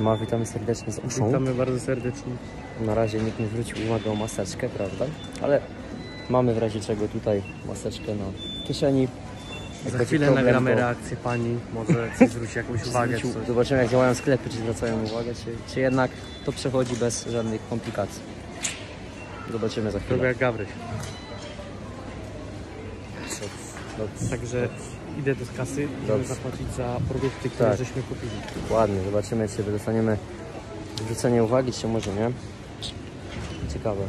Siema, witamy serdecznie z Uszą. Witamy bardzo serdecznie. Na razie nikt nie zwrócił uwagi o maseczkę, prawda? Ale mamy w razie czego tutaj maseczkę na kieszeni. Jak Za chwilę problem, nagramy to reakcję pani. Może coś zwróci jakąś uwagę. zwrócił-. Zobaczymy jak działają sklepy, czy zwracają uwagę, czy, czy jednak to przechodzi bez żadnych komplikacji. Zobaczymy za chwilę. jak Gabryś. Także idę do kasy, Dobrze. zapłacić za produkty, które Tak. żeśmy kupili. Ładnie, zobaczymy czy dostaniemy zwrócenie uwagi, czy może nie. Ciekawe.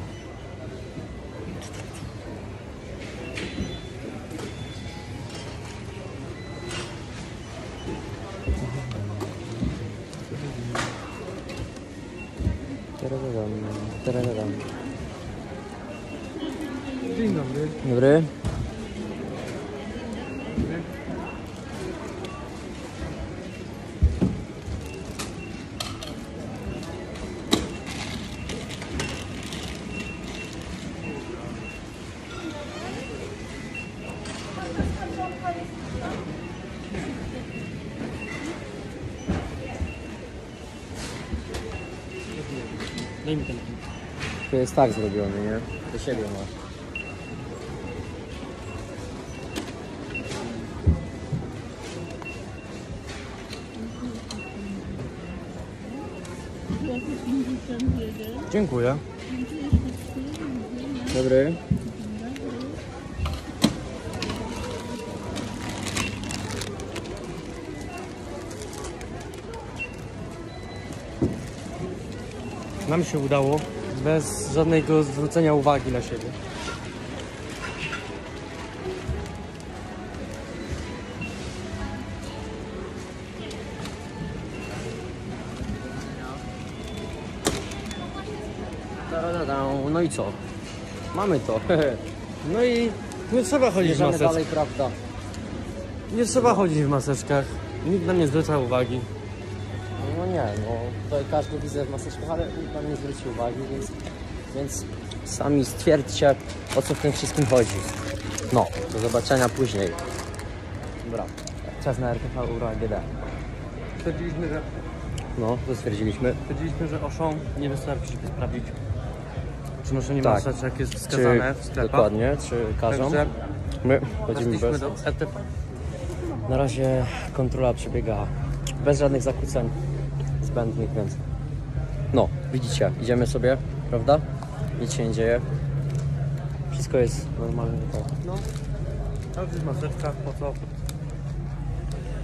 Dzień dobry. Dobry. To jest tak zrobione, nie? Do siebie masz. Dziękuję. Dobry. Nam się udało bez żadnego zwrócenia uwagi na siebie. No i co? Mamy to. No i nie trzeba chodzić w Bierzemy maseczkach. dalej, prawda? Nie trzeba chodzić w maseczkach. Nikt nam nie zwraca uwagi. No nie, no tutaj każdy widzę w maseczkach, ale nikt nam nie zwróci uwagi, więc, więc sami stwierdźcie, o co w tym wszystkim chodzi. No, do zobaczenia później. Dobra, czas na RTV Euro AGD. Stwierdziliśmy, że, No, to stwierdziliśmy. stwierdziliśmy, że oszą nie wystarczy, żeby sprawdzić, czy noszenie Tak. maseczek jest wskazane w sklepach. dokładnie, czy każą. Także My weszliśmy bez. do ETP. Na razie kontrola przebiega bez żadnych zakłóceń zbędnych, więc no, widzicie, idziemy sobie, prawda? Nic się nie dzieje. Wszystko jest normalnie. Tak. No, każdy w maseczkach, po co?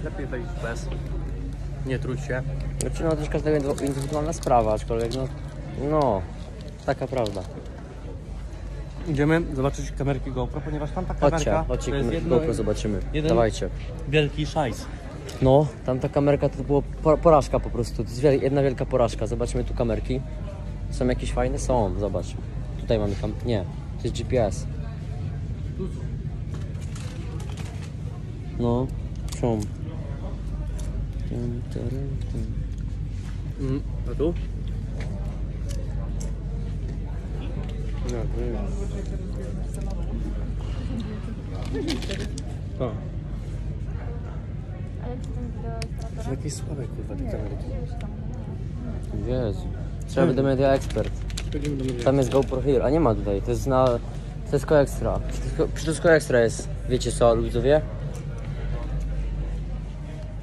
Lepiej wejść bez. Nie truć się. Znaczy, no też każdego indywidu- indywidualna sprawa, aczkolwiek no, no, taka prawda. Idziemy zobaczyć kamerki GoPro, ponieważ tam ta Chodźcie, kamerka chodźcie, to jest jedno, GoPro zobaczymy. jeden- Dawajcie. wielki szajs. No, tamta kamerka to było po- porażka po prostu. To jest wiel- jedna wielka porażka. Zobaczmy tu kamerki. Są jakieś fajne? Są, zobacz. Tutaj mamy kam... Nie, to jest GPS. No, są. Tum, taram, tum. Mm, a tu? No, to Ale jest to prawda? jakieś słabe kurwa te kamerki. Jezu. Trzeba do Media Expert. Tam jest GoPro Hero, a nie ma tutaj. To jest na... To jest Ko Extra. Przy Wszystko Extra jest. Wiecie co, ludzowie?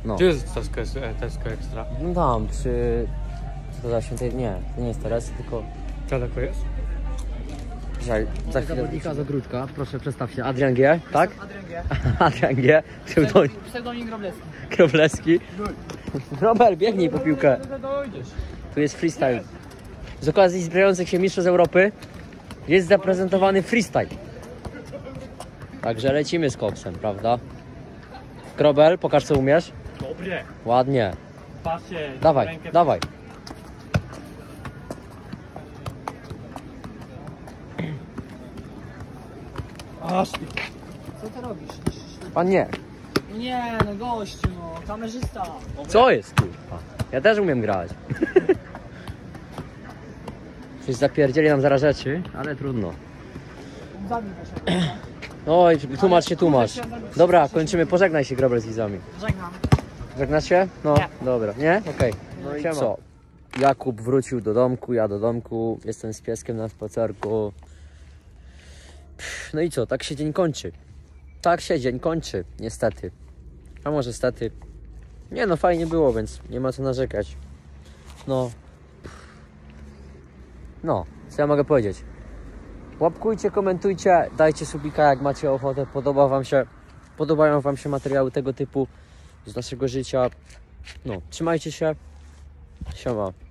No. Gdzie jest Tesco, Tesco Extra? No tam, przy... Co to za świętej... Nie, to nie jest teraz, tylko... Daleko jest? Dzisiaj, za chwilę... Zawodnika z ogródka, proszę przedstaw się. Adrian G, tak? Adrian G. Adrian G. Pseudonim Pseudonim Grobleski. Krowleski. Robert, biegnij po piłkę. Tu jest freestyle. Z okazji zbliżających się mistrzostw Europy jest zaprezentowany freestyle. Także lecimy z koksem, prawda? Krobel, pokaż co umiesz. Dobre. Ładnie. Patrzcie. Dawaj, dawaj. Ty. Co ty robisz? Pan nie. Nie, no gościu, no, kamerzysta. Co jest kurwa? Ja też umiem grać. Coś zapierdzieli nam zaraz rzeczy, ale trudno. Zabij proszę. Oj, tłumacz się, tłumacz. Dobra, kończymy. Pożegnaj się, Grobel, z widzami. Żegnam. Żegnasz się? No, Nie. dobra. Nie? Okej. No i co? Jakub wrócił do domku, ja do domku, jestem z pieskiem na spacerku. No i co, tak się dzień kończy. Tak się dzień kończy, niestety. A może stety. Nie no, fajnie było, więc nie ma co narzekać. No. No, co ja mogę powiedzieć? Łapkujcie, komentujcie, dajcie subika jak macie ochotę, podoba wam się, podobają wam się materiały tego typu z naszego życia. No, trzymajcie się. Siema.